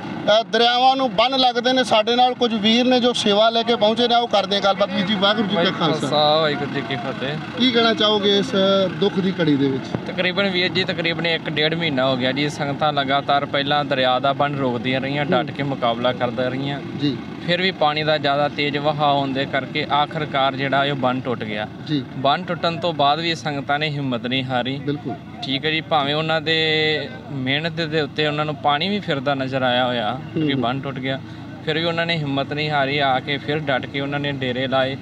ਦਰਿਆਵਾਂ ਨੂੰ ਬੰਨ ਲੱਗਦੇ ਨੇ ਸਾਡੇ ਨਾਲ ਕੁਝ ਵੀਰ ਨੇ ਜੋ ਸੇਵਾ ਲੈ ਕੇ ਪਹੁੰਚੇ ਨੇ ਉਹ ਕਰਦੇ ਹਾਂ ਗੱਲਬਾਤ। ਜੀ ਵਾਹਿਗੁਰੂ ਜੀ ਕਾ ਖਾਲਸਾ। ਵਾਹਿਗੁਰੂ ਜੀ ਕੀ ਫਤਿਹ। ਕੀ ਕਹਿਣਾ ਚਾਹੋਗੇ ਇਸ ਦੁੱਖ ਦੀ ਘੜੀ ਦੇ ਵਿੱਚ? ਤਕਰੀਬਨ ਵੀਰ ਜੀ ਤਕਰੀਬਨ 1.5 ਮਹੀਨਾ ਹੋ ਗਿਆ ਜੀ ਸੰਗਤਾਂ ਲਗਾਤਾਰ ਪਹਿਲਾਂ ਦਰਿਆ ਦਾ ਬੰਨ ਰੋਕਦੀਆਂ ਰਹੀਆਂ ਡਟ ਕੇ ਮੁਕਾਬਲਾ ਕਰਦੀਆਂ ਰਹੀਆਂ। ਜੀ। ਫਿਰ ਵੀ ਪਾਣੀ ਦਾ ਜ਼ਿਆਦਾ ਤੇਜ਼ ਵਹਾਅ ਹੋਣ ਦੇ ਕਰਕੇ ਆਖਰਕਾਰ ਜਿਹੜਾ ਇਹ ਬੰਨ ਟੁੱਟ ਗਿਆ। ਜੀ। ਬੰਨ ਟੁੱਟਣ ਤੋਂ ਬਾਅਦ ਵੀ ਸੰਗਤਾਂ ਨੇ ਹਿੰਮਤ ਨਹੀਂ ਹਾਰੀ। ਬਿਲਕੁਲ। ਠੀਕ ਹੈ ਜੀ ਭਾਵੇਂ ਉਹਨਾਂ ਦੇ ਮਿਹਨਤ ਦੇ ਉੱਤੇ ਉਹਨਾਂ ਨੂੰ ਪਾਣੀ ਵੀ ਫਿਰਦਾ ਨਜ਼ਰ ਆਇਆ ਹੋਇਆ ਕਿ ਬੰਨ ਟੁੱਟ ਗਿਆ ਫਿਰ ਵੀ ਉਹਨਾਂ ਨੇ ਹਿੰਮਤ ਨਹੀਂ ਹਾਰੀ ਆ ਕੇ ਫਿਰ ਡਟ ਕੇ ਉਹਨਾਂ ਨੇ ਡੇਰੇ ਲਾਏ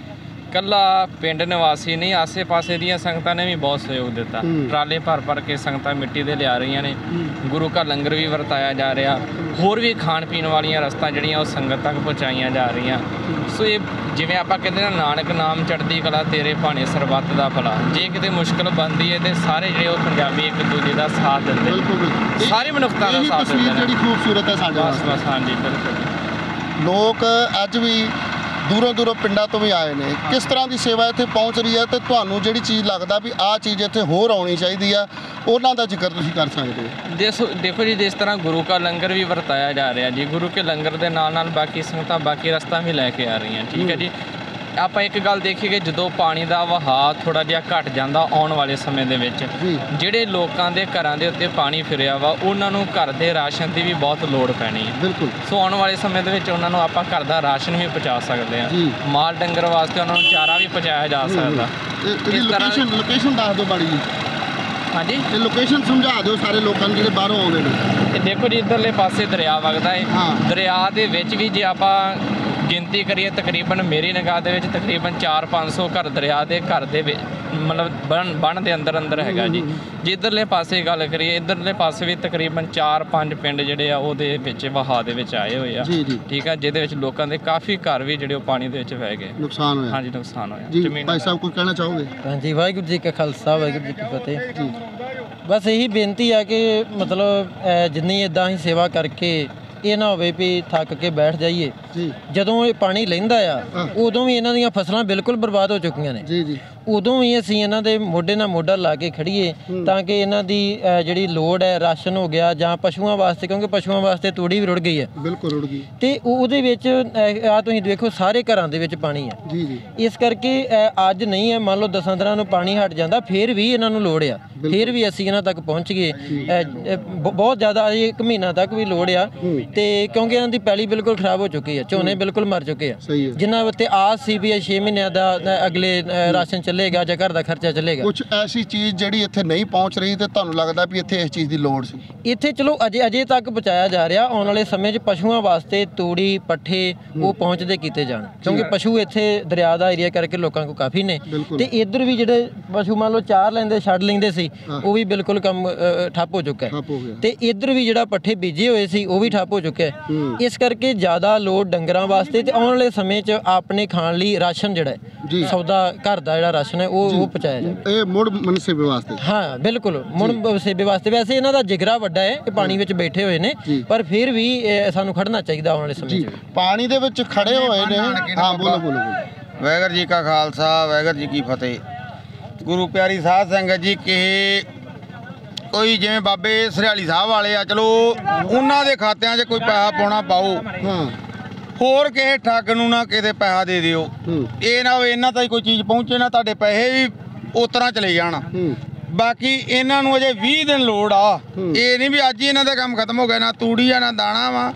ਕੱਲਾ ਪਿੰਡ ਨਿਵਾਸੀ ਨਹੀਂ ਆਸੇ-ਪਾਸੇ ਦੀਆਂ ਸੰਗਤਾਂ ਨੇ ਵੀ ਬਹੁਤ ਸਹਿਯੋਗ ਦਿੱਤਾ। ਟਰਾਲੇ ਭਰ ਭਰ ਕੇ ਸੰਗਤਾਂ ਮਿੱਟੀ ਦੇ ਲਿਆ ਰਹੀਆਂ ਨੇ। ਗੁਰੂ ਘਰ ਲੰਗਰ ਵੀ ਵਰਤਾਇਆ ਜਾ ਰਿਹਾ। ਹੋਰ ਵੀ ਖਾਣ ਪੀਣ ਵਾਲੀਆਂ ਰਸਤਾਂ ਜਿਹੜੀਆਂ ਉਹ ਸੰਗਤ ਤੱਕ ਪਹੁੰਚਾਈਆਂ ਜਾ ਰਹੀਆਂ। ਸੋ ਇਹ ਜਿਵੇਂ ਆਪਾਂ ਕਹਿੰਦੇ ਨਾ ਨਾਨਕ ਨਾਮ ਚੜ੍ਹਦੀ ਕਲਾ ਤੇਰੇ ਭਾਣੇ ਸਰਬੱਤ ਦਾ ਭਲਾ। ਜੇ ਕਿਤੇ ਮੁਸ਼ਕਲ ਬਣਦੀ ਹੈ ਤੇ ਸਾਰੇ ਜਿਹੜੇ ਉਹ ਪੰਜਾਬੀ ਇੱਕ ਦੂਜੇ ਦਾ ਸਾਥ ਦਿੰਦੇ ਨੇ। ਸਾਰੀ ਮਨੁੱਖਤਾ ਦਾ ਸਾਥ ਦਿੰਦੇ ਨੇ। ਜਿਹੜੀ ਖੂਬਸੂਰਤ ਹੈ ਸਾਡੇ ਵਾਸਤੇ। ਹਾਂਜੀ ਬਿਲਕੁਲ। ਲੋਕ ਅੱਜ ਵੀ ਦੂਰੋਂ ਦੂਰੋਂ ਪਿੰਡਾਂ ਤੋਂ ਵੀ ਆਏ ਨੇ। ਕਿਸ ਤਰ੍ਹਾਂ ਦੀ ਸੇਵਾ ਇੱਥੇ ਪਹੁੰਚ ਰਹੀ ਹੈ ਤੇ ਤੁਹਾਨੂੰ ਜਿਹੜੀ ਚੀਜ਼ ਲੱਗਦਾ ਵੀ ਆਹ ਚੀਜ਼ ਇੱਥੇ ਹੋਰ ਆਉਣੀ ਚਾਹੀਦੀ ਆ ਉਹਨਾਂ ਦਾ ਜ਼ਿਕਰ ਤੁਸੀਂ ਕਰ ਸਕਦੇ ਹੋ? ਦੇਖੋ ਦੇਖੋ ਜੀ, ਜਿਸ ਤਰ੍ਹਾਂ ਗੁਰੂ ਕਾ ਲੰਗਰ ਵੀ ਵਰਤਾਇਆ ਜਾ ਰਿਹਾ ਜੀ, ਗੁਰੂ ਕੇ ਲੰਗਰ ਦੇ ਨਾਲ ਨਾਲ ਬਾਕੀ ਸੰਗਤਾਂ ਬਾਕੀ ਰਸਤਾ ਵੀ ਲੈ ਕੇ ਆ ਰਹੀਆਂ, ਠੀਕ ਹੈ ਜੀ। ਆਪਾਂ ਇੱਕ ਗੱਲ ਦੇਖੀਏ ਜਦੋਂ ਪਾਣੀ ਦਾ ਵਹਾਅ ਥੋੜਾ ਜਿਹਾ ਘਟ ਜਾਂਦਾ ਆਉਣ ਵਾਲੇ ਸਮੇਂ ਦੇ ਵਿੱਚ। ਜਿਹੜੇ ਲੋਕਾਂ ਦੇ ਘਰਾਂ ਦੇ ਉੱਤੇ ਪਾਣੀ ਫਿਰਿਆ ਵਾ ਉਹਨਾਂ ਨੂੰ ਘਰ ਦੇ ਰਾਸ਼ਨ ਦੀ ਵੀ ਬਹੁਤ ਲੋੜ ਪੈਣੀ ਹੈ ਬਿਲਕੁਲ। ਸੋ ਆਉਣ ਵਾਲੇ ਸਮੇਂ ਦੇ ਵਿੱਚ ਉਹਨਾਂ ਨੂੰ ਆਪਾਂ ਘਰ ਦਾ ਰਾਸ਼ਨ ਵੀ ਪਹੁੰਚਾ ਸਕਦੇ ਹਾਂ ਜੀ। ਮਾਲ ਡੰਗਰ ਵਾਸਤੇ ਉਹਨਾਂ ਨੂੰ ਚਾਰਾ ਵੀ ਪਹੁੰਚਾਇਆ ਜਾ ਸਕਦਾ। ਇਸ ਲੋਕੇਸ਼ਨ ਲੋਕੇਸ਼ਨ ਦੱਸ ਦਿਓ ਬਾੜੀ ਜੀ। ਹਾਂਜੀ? ਇਹ ਲੋਕੇਸ਼ਨ ਸਮਝਾ ਦਿਓ ਸਾਰੇ ਲੋਕਾਂ ਨੂੰ ਜਿਹੜੇ ਬਾਹਰੋਂ ਆਉਂਦੇ ਨੇ। ਇਹ ਦੇਖੋ ਜੀ ਇਧਰਲੇ ਪਾਸੇ ਦਰਿਆ ਵਗਦਾ ਹਾਂ। ਦਰਿਆ ਦੇ ਵਿੱਚ ਵੀ ਜੇ ਆਪਾਂ ਗਿਣਤੀ ਕਰੀਏ ਤਕਰੀਬਨ ਮੇਰੀ ਨਿਗਾਹ ਦੇ ਵਿੱਚ ਤਕਰੀਬਨ 4-500 ਘਰ ਦਰਿਆ ਦੇ ਘਰ ਦੇ ਵਿੱਚ ਮਤਲਬ ਬਣ ਬਣ ਦੇ ਅੰਦਰ ਅੰਦਰ ਹੈਗਾ ਜੀ। ਜੇ ਇਧਰਲੇ ਪਾਸੇ ਗੱਲ ਕਰੀਏ ਇਧਰਲੇ ਪਾਸੇ ਵੀ ਤਕਰੀਬਨ 4-5 ਪਿੰਡ ਜਿਹੜੇ ਆ ਉਹਦੇ ਵਿੱਚ ਵਹਾ ਦੇ ਵਿੱਚ ਆਏ ਹੋਏ ਆ। ਠੀਕ ਆ ਜਿਹਦੇ ਵਿੱਚ ਲੋਕਾਂ ਦੇ ਕਾਫੀ ਘਰ ਵੀ ਜਿਹੜੇ ਉਹ ਪਾਣੀ ਦੇ ਵਿੱਚ ਵਹਿ ਗਏ। ਨੁਕਸਾਨ ਹੋਇਆ। ਹਾਂਜੀ ਨੁਕਸਾਨ ਹੋਇਆ। ਜੀ ਜ਼ਮੀਨ ਭਾਈ ਸਾਹਿਬ ਕੋਈ ਕਹਿਣਾ ਚਾਹੋਗੇ? ਹਾਂਜੀ ਵਾਹਿਗੁਰੂ ਜੀ ਕਾ ਖਾਲਸਾ ਵਾਹਿਗੁਰੂ ਜੀ ਕੀ ਫਤਿਹ। ਜੀ। ਬਸ ਇਹੀ ਬੇਨਤੀ ਆ ਕਿ ਮਤਲਬ ਜਿੰਨੀ ਇਦਾਂ ਹੀ ਸੇਵਾ ਕਰਕੇ ਇਹ ਨਾ ਹੋਵੇ ਵੀ ਥੱਕ ਕੇ ਬੈਠ ਜਾਈਏ। ਜੀ। ਜਦੋਂ ਇਹ ਪਾਣੀ ਲੈਂਦਾ ਆ। ਉਦੋਂ ਵੀ ਇਹਨਾਂ ਦੀਆਂ ਫਸਲਾਂ ਬਿਲਕੁਲ ਬਰਬਾਦ ਹੋ ਚੁੱਕੀਆਂ ਨੇ। ਜੀ ਜੀ। ਉਦੋਂ ਵੀ ਅਸੀਂ ਇਹਨਾਂ ਦੇ ਮੋਢੇ ਨਾਲ ਮੋਢਾ ਲਾ ਕੇ ਖੜੀਏ ਤਾਂ ਕਿ ਇਹਨਾਂ ਦੀ ਜਿਹੜੀ ਲੋੜ ਹੈ ਰਾਸ਼ਨ ਹੋ ਗਿਆ ਜਾਂ ਪਸ਼ੂਆਂ ਵਾਸਤੇ ਕਿਉਂਕਿ ਪਸ਼ੂਆਂ ਵਾਸਤੇ ਤੂੜੀ ਵੀ ਰੁੜ ਗਈ ਹੈ। ਬਿਲਕੁਲ ਰੁੜ ਗਈ। ਤੇ ਉਹ- ਉਹਦੇ ਵਿੱਚ ਆ ਤੁਸੀਂ ਦੇਖੋ ਸਾਰੇ ਘਰਾਂ ਦੇ ਵਿੱਚ ਪਾਣੀ ਹੈ। ਜੀ ਜੀ। ਇਸ ਕਰਕੇ ਅੱਜ ਨਹੀਂ ਹੈ ਮੰਨ ਲਓ ਦਸਾਂ ਦਿਨਾਂ ਨੂੰ ਪਾਣੀ ਹਟ ਜਾਂਦਾ ਫਿਰ ਵੀ ਇਹਨਾਂ ਨੂੰ ਲੋੜ ਆ। ਫਿਰ ਵੀ ਅਸੀਂ ਇਹਨਾਂ ਤੱਕ ਪਹੁੰਚ ਗਏ। ਬਹੁਤ ਜ਼ਿਆਦਾ ਇੱਕ ਮਹੀਨਾ ਤੱਕ ਵੀ ਲੋੜ ਆ। ਤੇ ਕਿਉਂਕਿ ਇਹਨਾਂ ਦੀ ਪੈਲੀ ਬਿਲਕੁਲ ਖਰਾਬ ਹੋ ਚੁੱਕੀ ਹੈ ਝੋਨੇ ਬਿਲਕੁਲ ਮਰ ਚੁੱਕੇ ਆ। ਹੈ। ਜਿਨ੍ਹਾਂ ਉੱਤੇ ਆਸ ਸੀ ਵੀ 6 ਮਹੀਨਿਆਂ ਦਾ ਅਗਲੇ ਰਾਸ਼ਨ ਚੱਲੇਗਾ ਜਾਂ ਘਰ ਦਾ ਖਰਚਾ ਚੱਲੇਗਾ? ਕੁਝ ਐਸੀ ਚੀਜ਼ ਜਿਹੜੀ ਇੱਥੇ ਨਹੀਂ ਪਹੁੰਚ ਰਹੀ ਤੇ ਤੁਹਾਨੂੰ ਲੱਗਦਾ ਵੀ ਇੱਥੇ ਇਸ ਚੀਜ਼ ਦੀ ਲੋੜ ਸੀ? ਇੱਥੇ ਚਲੋ ਅਜੇ ਅਜੇ ਤੱਕ ਪਹੁੰਚਾਇਆ ਜਾ ਰਿਹਾ। ਆਉਣ ਵਾਲੇ ਸਮੇਂ 'ਚ ਪਸ਼ੂਆਂ ਵਾਸਤੇ ਤੂੜੀ ਪੱਠੇ ਉਹ ਪਹੁੰਚਦੇ ਕੀਤੇ ਜਾਣ। ਕਿਉਂਕਿ ਪਸ਼ੂ ਇੱਥੇ ਦਰਿਆ ਦਾ ਏਰੀਆ ਕਰਕੇ ਲੋਕਾਂ ਕੋਲ ਕਾਫੀ ਨੇ। ਤੇ ਇੱਧਰ ਵੀ ਜਿਹੜੇ ਪਸ਼ੂ ਮੰਨ ਲਓ ਚਾਰ ਲੈਂਦੇ ਛੱਡ ਲੈਂਦੇ ਸੀ ਉਹ ਵੀ ਬਿਲਕੁਲ ਕੰਮ ਠੱਪ ਹੋ ਚੁੱਕਾ ਹੈ। ਤੇ ਇੱਧਰ ਵੀ ਜਿਹੜਾ ਪੱਠੇ ਬੀਜੇ ਹੋਏ ਸੀ ਉਹ ਵੀ ਠੱਪ ਹੋ ਚੁੱਕਿਆ ਹੈ। ਇਸ ਕਰਕੇ ਜ਼ਿਆਦਾ ਲੋਡ ਡੰਗਰਾਂ ਵਾਸਤੇ ਤੇ ਆਉਣ ਵਾਲੇ ਸਮੇਂ 'ਚ ਆਪਣੇ ਖਾਣ ਲਈ ਰਾਸ਼ਨ ਜਿਹੜਾ ਸੌਦਾ ਘਰ ਦਾ ਜਿਹੜਾ ਰਾਸ਼ਨ ਹੈ ਉਹ ਉਹ ਪਹੁੰਚਾਇਆ ਜਾਵੇ। ਇਹ ਮੁੜ ਮਨਸੇਬੇ ਵਾਸਤੇ ਹਾਂ ਬਿਲਕੁਲ। ਮੁਣ ਸੇਬੇ ਵਾਸਤੇ ਵੈਸੇ ਇਹਨਾਂ ਦਾ ਜਿਗਰਾ ਵੱਡਾ ਹੈ ਇਹ ਪਾਣੀ ਵਿੱਚ ਬੈਠੇ ਹੋਏ ਨੇ। ਪਰ ਫਿਰ ਵੀ ਸਾਨੂੰ ਖੜਨਾ ਚਾਹੀਦਾ ਆਉਣ ਵਾਲੇ ਸਮੇਂ 'ਚ। ਪਾਣੀ ਦੇ ਵਿੱਚ ਖੜੇ ਹੋਏ ਨੇ। ਹਾਂ ਬੋਲੋ ਬੋਲੋ। ਵਾਹਿਗੁਰੂ ਜੀ ਕਾ ਖਾਲਸਾ ਵਾਹਿਗੁਰੂ ਜੀ ਕੀ ਫਤਿਹ। ਗੁਰੂ ਪਿਆਰੀ ਸਾਧ ਸੰਗਤ ਜੀ ਕਿ ਕੋਈ ਜਿਵੇਂ ਬਾਬੇ ਸਰਿਆਲੀ ਸਾਹਿਬ ਵਾਲੇ ਆ ਚਲੋ ਉਹਨਾਂ ਦੇ ਖਾਤਿਆਂ 'ਚ ਕੋਈ ਪੈਸਾ ਪਾਉਣਾ ਪਾਓ। ਹਾਂ। ਹੋਰ ਕਿਸੇ ਠੱਗ ਨੂੰ ਨਾ ਕਿਤੇ ਪੈਸਾ ਦੇ ਦਿਓ। ਇਹ ਨਾ ਹੋਵੇ ਇਹਨਾਂ ਤਾਈਂ ਕੋਈ ਚੀਜ਼ ਪਹੁੰਚੇ ਨਾ ਤੁਹਾਡੇ ਪੈਸੇ ਵੀ ਉਤਰਾ ਚਲੇ ਜਾਣ। ਬਾਕੀ ਇਹਨਾਂ ਨੂੰ ਅਜੇ 20 ਦਿਨ ਲੋੜ ਆ। ਇਹ ਨਹੀਂ ਵੀ ਅੱਜ ਹੀ ਇਹਨਾਂ ਦਾ ਕੰਮ ਖਤਮ ਹੋ ਗਿਆ ਨਾ ਤੂੜੀ ਆ ਨਾ ਦਾਣਾ ਵਾ।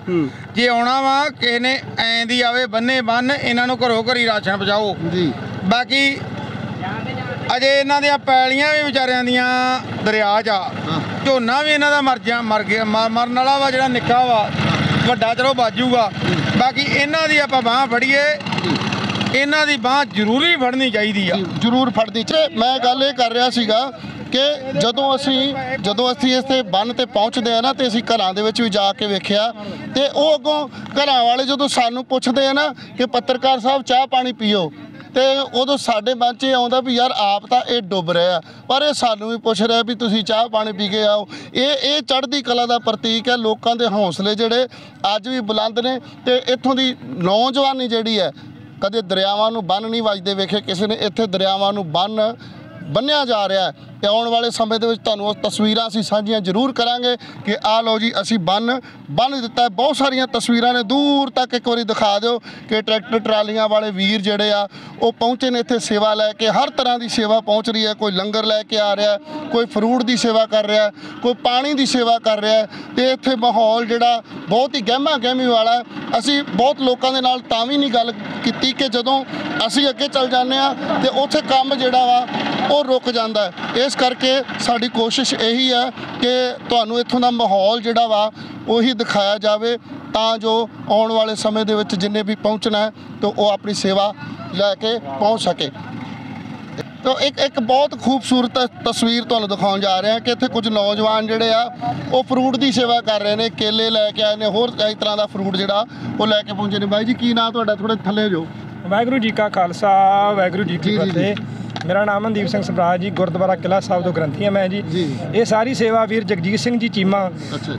ਜੇ ਆਉਣਾ ਵਾ ਕਿਸੇ ਨੇ ਐਂ ਦੀ ਆਵੇ ਬੰਨੇ ਬੰਨ ਇਹਨਾਂ ਨੂੰ ਘਰੋਂ ਘਰੀ ਰਾਸ਼ਨ ਪਹੁੰਚਾਓ। ਜੀ। ਬਾਕੀ ਅਜੇ ਇਹਨਾਂ ਦੀਆਂ ਪੈਲੀਆਂ ਵੀ ਵਿਚਾਰਿਆਂ ਦੀਆਂ ਦਰਿਆ 'ਚ ਆ। ਝੋਨਾ ਵੀ ਇਹਨਾਂ ਦਾ ਮਰ ਜਾ ਮਰ ਗਿਆ ਮਰਨ ਵਾਲਾ ਵਾ ਜਿਹੜਾ ਨਿੱਕਾ ਵਾ। ਵੱਡਾ ਚਲੋ ਬਾਜੂਗਾ। ਬਾਕੀ ਇਹਨਾਂ ਦੀ ਆਪਾਂ ਬਾਹ ਫੜੀਏ, ਇਹਨਾਂ ਦੀ ਬਾਹ ਜ਼ਰੂਰੀ ਫੜਨੀ ਚਾਹੀਦੀ ਆ। ਜ਼ਰੂਰ ਫੜਦੀ। ਚ, ਮੈਂ ਗੱਲ ਇਹ ਕਰ ਰਿਹਾ ਸੀਗਾ ਕਿ ਜਦੋਂ ਅਸੀਂ ਜਦੋਂ ਅਸੀਂ ਇਸ ਤੇ ਬੰਨ ਤੇ ਪਹੁੰਚਦੇ ਆ ਨਾ, ਤੇ ਅਸੀਂ ਘਰਾਂ ਦੇ ਵਿੱਚ ਵੀ ਜਾ ਕੇ ਵੇਖਿਆ, ਤੇ ਉਹ ਅੱਗੋਂ ਘਰਾਂ ਵਾਲੇ ਜਦੋਂ ਸਾਨੂੰ ਪੁੱਛਦੇ ਆ ਨਾ ਕਿ ਪੱਤਰਕਾਰ ਸਾਹਿਬ ਚਾਹ ਪਾਣੀ ਪੀਓ ਤੇ ਉਦੋਂ ਸਾਡੇ ਮਨ 'ਚ ਇਹ ਆਉਂਦਾ ਵੀ ਯਾਰ ਆਪ ਤਾਂ ਇਹ ਡੁੱਬ ਰਿਹਾ ਪਰ ਇਹ ਸਾਨੂੰ ਵੀ ਪੁੱਛ ਰਿਹਾ ਵੀ ਤੁਸੀਂ ਚਾਹ ਪਾਣੀ ਪੀ ਕੇ ਆਓ। ਇਹ ਇਹ ਚੜ੍ਹਦੀ ਕਲਾ ਦਾ ਪ੍ਰਤੀਕ ਹੈ ਲੋਕਾਂ ਦੇ ਹੌਸਲੇ ਜਿਹੜੇ ਅੱਜ ਵੀ ਬੁਲੰਦ ਨੇ ਤੇ ਇੱਥੋਂ ਦੀ ਨੌਜਵਾਨੀ ਜਿਹੜੀ ਹੈ, ਕਦੇ ਦਰਿਆਵਾਂ ਨੂੰ ਬੰਨ ਨਹੀਂ ਵੱਜਦੇ ਵੇਖੇ, ਕਿਸੇ ਨੇ ਇੱਥੇ ਦਰਿਆਵਾਂ ਨੂੰ ਬੰਨ, ਬੰਨਿਆ ਜਾ ਰਿਹਾ ਤੇ ਆਉਣ ਵਾਲੇ ਸਮੇਂ ਦੇ ਵਿੱਚ ਤੁਹਾਨੂੰ ਉਹ ਤਸਵੀਰਾਂ ਅਸੀਂ ਸਾਂਝੀਆਂ ਜ਼ਰੂਰ ਕਰਾਂਗੇ ਕਿ ਆ ਲਓ ਜੀ, ਅਸੀਂ ਬੰਨ ਬੰਨ ਦਿੱਤਾ ਬਹੁਤ ਸਾਰੀਆਂ ਤਸਵੀਰਾਂ ਨੇ, ਦੂਰ ਤੱਕ ਇੱਕ ਵਾਰੀ ਦਿਖਾ ਦਿਓ ਕਿ ਟਰੈਕਟਰ ਟਰਾਲੀਆਂ ਵਾਲੇ ਵੀਰ ਜਿਹੜੇ ਆ, ਉਹ ਪਹੁੰਚੇ ਨੇ ਇੱਥੇ ਸੇਵਾ ਲੈ ਕੇ, ਹਰ ਤਰ੍ਹਾਂ ਦੀ ਸੇਵਾ ਪਹੁੰਚ ਰਹੀ ਹੈ। ਕੋਈ ਲੰਗਰ ਲੈ ਕੇ ਆ ਰਿਹਾ ਕੋਈ ਫਰੂਟ ਦੀ ਸੇਵਾ ਕਰ ਰਿਹਾ ਕੋਈ ਪਾਣੀ ਦੀ ਸੇਵਾ ਕਰ ਰਿਹਾ ਹੈ ਤੇ ਇੱਥੇ ਮਾਹੌਲ ਜਿਹੜਾ ਬਹੁਤ ਹੀ ਗਹਿਮਾ ਗਹਿਮੀ ਵਾਲਾ ਅਸੀਂ ਬਹੁਤ ਲੋਕਾਂ ਦੇ ਨਾਲ ਤਾਂ ਵੀ ਨਹੀਂ ਗੱਲ ਕੀਤੀ ਕਿ ਜਦੋਂ ਅਸੀਂ ਅੱਗੇ ਚੱਲ ਜਾਂਦੇ ਆ ਤੇ ਉੱਥੇ ਕੰਮ ਜਿਹੜਾ ਵਾ, ਉਹ ਰੁਕ ਜਾਂਦਾ ਇਸ ਇਸ ਕਰਕੇ ਸਾਡੀ ਕੋਸ਼ਿਸ਼ ਇਹੀ ਹੈ ਕਿ ਤੁਹਾਨੂੰ ਇੱਥੋਂ ਦਾ ਮਾਹੌਲ ਜਿਹੜਾ ਵਾ ਉਹੀ ਦਿਖਾਇਆ ਜਾਵੇ ਤਾਂ ਜੋ ਆਉਣ ਵਾਲੇ ਸਮੇਂ ਦੇ ਵਿੱਚ ਜਿੰਨੇ ਵੀ ਪਹੁੰਚਣਾ ਤੇ ਉਹ ਆਪਣੀ ਸੇਵਾ ਲੈ ਕੇ ਪਹੁੰਚ ਸਕੇ। ਤੋ ਇੱਕ ਇੱਕ ਬਹੁਤ ਖੂਬਸੂਰਤ ਤਸਵੀਰ ਤੁਹਾਨੂੰ ਦਿਖਾਉਣ ਜਾ ਰਹੇ ਹਾਂ ਕਿ ਇੱਥੇ ਕੁਝ ਨੌਜਵਾਨ ਜਿਹੜੇ ਆ ਉਹ ਫਰੂਟ ਦੀ ਸੇਵਾ ਕਰ ਰਹੇ ਨੇ ਕੇਲੇ ਲੈ ਕੇ ਆਏ ਨੇ ਹੋਰ ਕਈ ਤਰ੍ਹਾਂ ਦਾ ਫਰੂਟ ਜਿਹੜਾ ਉਹ ਲੈ ਕੇ ਪਹੁੰਚੇ ਨੇ। ਬਾਈ ਜੀ ਕੀ ਨਾਂ ਤੁਹਾਡਾ? ਥੋੜੇ ਥੱਲੇ ਜੋ ਵਾਹਿਗੁਰੂ ਜੀ ਕਾ ਖਾਲਸਾ ਵਾਹਿਗੁਰੂ ਜੀ ਕੀ ਫਤਿਹ। ਮੇਰਾ ਨਾਮ ਮਨਦੀਪ ਸਿੰਘ ਸਭਰਾਜ ਜੀ ਗੁਰਦੁਆਰਾ ਕਿਲਾ ਸਾਹਿਬ ਤੋਂ ਗ੍ਰੰਥੀ ਹਾਂ ਮੈਂ ਜੀ। ਇਹ ਸਾਰੀ ਸੇਵਾ ਵੀਰ ਜਗਜੀਤ ਸਿੰਘ ਜੀ ਚੀਮਾ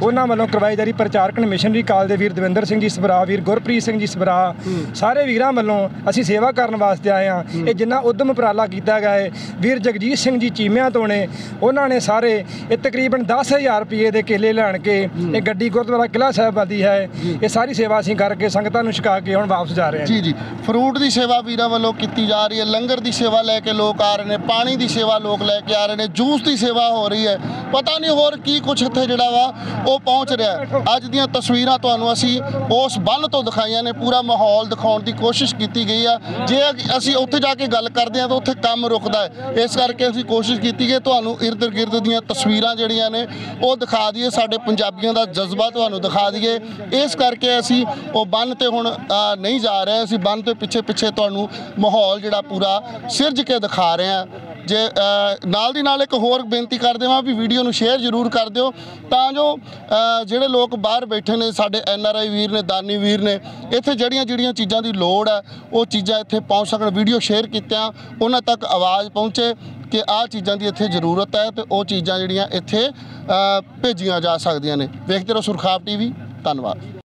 ਉਹਨਾਂ ਵੱਲੋਂ ਕਰਵਾਈ ਜਾ ਰਹੀ ਪ੍ਰਚਾਰਕ ਮਿਸ਼ਨਰੀ ਕਾਲ ਦੇ ਵੀਰ ਦਵਿੰਦਰ ਸਿੰਘ ਜੀ ਸਭਰਾ ਵੀਰ ਗੁਰਪ੍ਰੀਤ ਸਿੰਘ ਜੀ ਸਭਰਾ ਸਾਰੇ ਵੀਰਾਂ ਵੱਲੋਂ ਅਸੀਂ ਸੇਵਾ ਕਰਨ ਵਾਸਤੇ ਆਏ ਹਾਂ। ਇਹ ਜਿੰਨਾ ਉਦਮ ਉਪਰਾਲਾ ਕੀਤਾ ਗਿਆ ਹੈ ਵੀਰ ਜਗਜੀਤ ਸਿੰਘ ਜੀ ਚੀਮਿਆਂ ਤੋਂ ਨੇ ਉਹਨਾਂ ਨੇ ਸਾਰੇ ਇਹ ਤਕਰੀਬਨ 10000 ਰੁਪਏ ਦੇ ਕੇਲੇ ਲੈਣ ਕੇ ਇਹ ਗੱਡੀ ਗੁਰਦੁਆਰਾ ਕਿਲਾ ਸਾਹਿਬ ਆਦੀ ਹੈ। ਇਹ ਸਾਰੀ ਸੇਵਾ ਅਸੀਂ ਕਰਕੇ ਸੰਗਤਾਂ ਨੂੰ ਛਕਾ ਕੇ ਹੁਣ ਵਾਪਸ ਜਾ ਰਹੇ ਹਾਂ। ਜੀ ਜੀ। ਫਰੂਟ ਦੀ ਸੇਵਾ ਵੀਰਾਂ ਵੱਲੋਂ ਕੀਤੀ ਜਾ ਰਹੀ ਹੈ ਲੰਗਰ ਦੀ ਸੇਵਾ ਲੈ ਕੇ ਲੋਕ ਆ ਰਹੇ ਨੇ, ਪਾਣੀ ਦੀ ਸੇਵਾ ਲੋਕ ਲੈ ਕੇ ਆ ਰਹੇ ਨੇ, ਜੂਸ ਦੀ ਸੇਵਾ ਹੋ ਰਹੀ ਹੈ। ਪਤਾ ਨਹੀਂ ਹੋਰ ਕੀ ਕੁਝ ਇੱਥੇ ਜਿਹੜਾ ਵਾ, ਉਹ ਪਹੁੰਚ ਰਿਹਾ ਅੱਜ ਦੀਆਂ ਤਸਵੀਰਾਂ ਤੁਹਾਨੂੰ ਅਸੀਂ ਉਸ ਬੰਨ ਤੋਂ ਦਿਖਾਈਆਂ ਨੇ, ਪੂਰਾ ਮਾਹੌਲ ਦਿਖਾਉਣ ਦੀ ਕੋਸ਼ਿਸ਼ ਕੀਤੀ ਗਈ ਆ। ਜੇ ਅਸੀਂ ਉੱਥੇ ਜਾ ਕੇ ਗੱਲ ਕਰਦੇ ਹਾਂ ਤਾਂ ਉੱਥੇ ਕੰਮ ਰੁਕਦਾ ਹੈ। ਇਸ ਕਰਕੇ ਅਸੀਂ ਕੋਸ਼ਿਸ਼ ਕੀਤੀ ਕਿ ਤੁਹਾਨੂੰ ਇਰਦ ਗਿਰਦ ਦੀਆਂ ਤਸਵੀਰਾਂ ਜਿਹੜੀਆਂ ਨੇ, ਉਹ ਦਿਖਾ ਦਈਏ, ਸਾਡੇ ਪੰਜਾਬੀਆਂ ਦਾ ਜਜ਼ਬਾ ਤੁਹਾਨੂੰ ਦਿਖਾ ਦਈਏ। ਇਸ ਕਰਕੇ ਅਸੀਂ ਉਹ ਬੰਨ ਤੇ ਹੁਣ ਨਹੀਂ ਜਾ ਰਹੇ, ਅਸੀਂ ਬੰਨ ਤੇ ਪਿੱਛੇ ਪਿੱਛੇ ਤੁਹਾਨੂੰ ਮਾਹੌਲ ਜਿਹੜਾ ਪੂਰਾ ਸਿਰਜ ਕੇ ਦਿਖਾ ਰਹੇ ਹਾਂ। ਜੇ ਨਾਲ ਦੀ ਨਾਲ ਇੱਕ ਹੋਰ ਬੇਨਤੀ ਕਰ ਦੇਵਾਂ ਵੀ ਵੀਡੀਓ ਨੂੰ ਸ਼ੇਅਰ ਜ਼ਰੂਰ ਕਰ ਦਿਓ। ਤਾਂ ਜੋ ਜਿਹੜੇ ਲੋਕ ਬਾਹਰ ਬੈਠੇ ਨੇ, ਸਾਡੇ ਐਨ ਆਰ ਆਈ ਵੀਰ ਨੇ, ਦਾਨੀ ਵੀਰ ਨੇ, ਇੱਥੇ ਜਿਹੜੀਆਂ ਜਿਹੜੀਆਂ ਚੀਜ਼ਾਂ ਦੀ ਲੋੜ ਹੈ, ਉਹ ਚੀਜ਼ਾਂ ਇੱਥੇ ਪਹੁੰਚ ਸਕਣ। ਵੀਡੀਓ ਸ਼ੇਅਰ ਕੀਤਿਆਂ, ਉਹਨਾਂ ਤੱਕ ਆਵਾਜ਼ ਪਹੁੰਚੇ ਕਿ ਆਹ ਚੀਜ਼ਾਂ ਦੀ ਇੱਥੇ ਜ਼ਰੂਰਤ ਹੈ ਤੇ ਉਹ ਚੀਜ਼ਾਂ ਜਿਹੜੀਆਂ ਇੱਥੇ ਭੇਜੀਆਂ ਜਾ ਸਕਦੀਆਂ ਨੇ। ਵੇਖਦੇ ਰਹੋ ਸੁਰਖਾਬ ਟੀਵੀ। ਧੰਨਵਾਦ।